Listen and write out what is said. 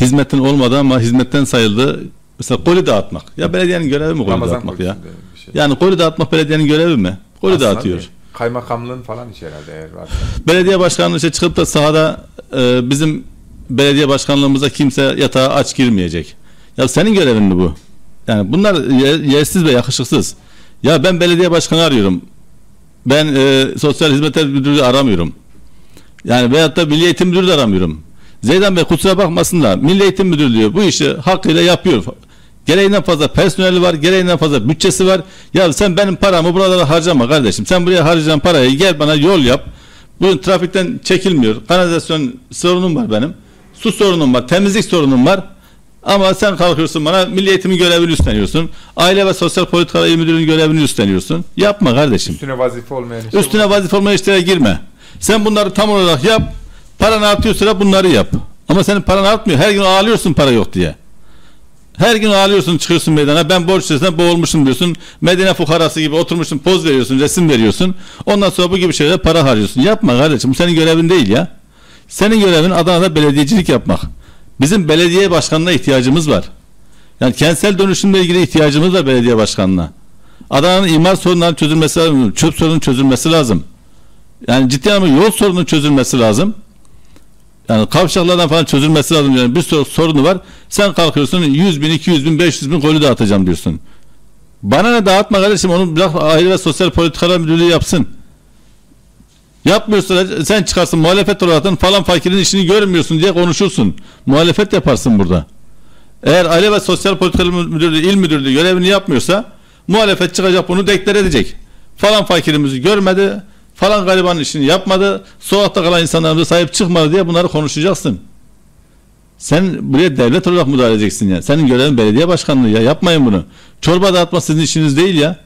hizmetin olmadı ama hizmetten sayıldı. Mesela koli dağıtmak. Ya belediyenin görevi mi koli Ramazan dağıtmak ya? şey. Yani koli dağıtmak belediyenin görevi mi? Koli Aslında dağıtıyor. değil. Kaymakamlığın falan işi herhalde eğer varsa. Belediye başkanlığı işte çıkıp da sahada e, bizim belediye başkanlığımıza kimse yatağa aç girmeyecek. Ya senin görevin mi bu? Yani bunlar yer- yersiz ve yakışıksız. Ya ben belediye başkanı arıyorum. Ben e, sosyal hizmetler müdürü aramıyorum. Yani veyahut da milli eğitim müdürü de aramıyorum. Zeydan Bey kusura bakmasın da milli eğitim müdürlüğü bu işi hakkıyla yapıyor. Gereğinden fazla personeli var, gereğinden fazla bütçesi var. Ya sen benim paramı buralara harcama kardeşim. Sen buraya harcayacağın parayı gel bana yol yap. Bugün trafikten çekilmiyor. Kanalizasyon sorunum var benim. Su sorunum var, temizlik sorunum var. Ama sen kalkıyorsun bana milli eğitimin görevini üstleniyorsun. Aile ve Sosyal Politikalar İl Müdürlüğü'nün görevini üstleniyorsun. Yapma kardeşim. Üstüne vazife olmayan işe Üstüne vazife olmayan işlere girme. Sen bunları tam olarak yap. Paran artıyorsa bunları yap. Ama senin paran artmıyor. Her gün ağlıyorsun para yok diye. Her gün ağlıyorsun çıkıyorsun meydana ben borç içerisinde boğulmuşum diyorsun. Medine fukarası gibi oturmuşsun poz veriyorsun resim veriyorsun. Ondan sonra bu gibi şeylere para harcıyorsun. Yapma kardeşim bu senin görevin değil ya. Senin görevin Adana'da belediyecilik yapmak. Bizim belediye başkanına ihtiyacımız var. Yani kentsel dönüşümle ilgili ihtiyacımız var belediye başkanına. Adana'nın imar sorunlarının çözülmesi lazım. Çöp sorunun çözülmesi lazım. Yani ciddi anlamda yol sorunun çözülmesi lazım. Yani kavşaklardan falan çözülmesi lazım. Yani bir sürü sorunu var. Sen kalkıyorsun 100 bin, 200 bin, 500 bin golü dağıtacağım diyorsun. Bana ne dağıtma kardeşim onu bırak aile ve sosyal politikalar müdürlüğü yapsın. Yapmıyorsa da sen çıkarsın muhalefet olarak falan fakirin işini görmüyorsun diye konuşursun. Muhalefet yaparsın burada. Eğer Aile ve Sosyal Politikalar Müdürlüğü, il müdürlüğü görevini yapmıyorsa muhalefet çıkacak bunu deklar edecek. Falan fakirimizi görmedi, falan garibanın işini yapmadı, sokakta kalan insanlarımıza sahip çıkmadı diye bunları konuşacaksın. Sen buraya devlet olarak müdahale edeceksin ya. Senin görevin belediye başkanlığı ya. Yapmayın bunu. Çorba dağıtma sizin işiniz değil ya.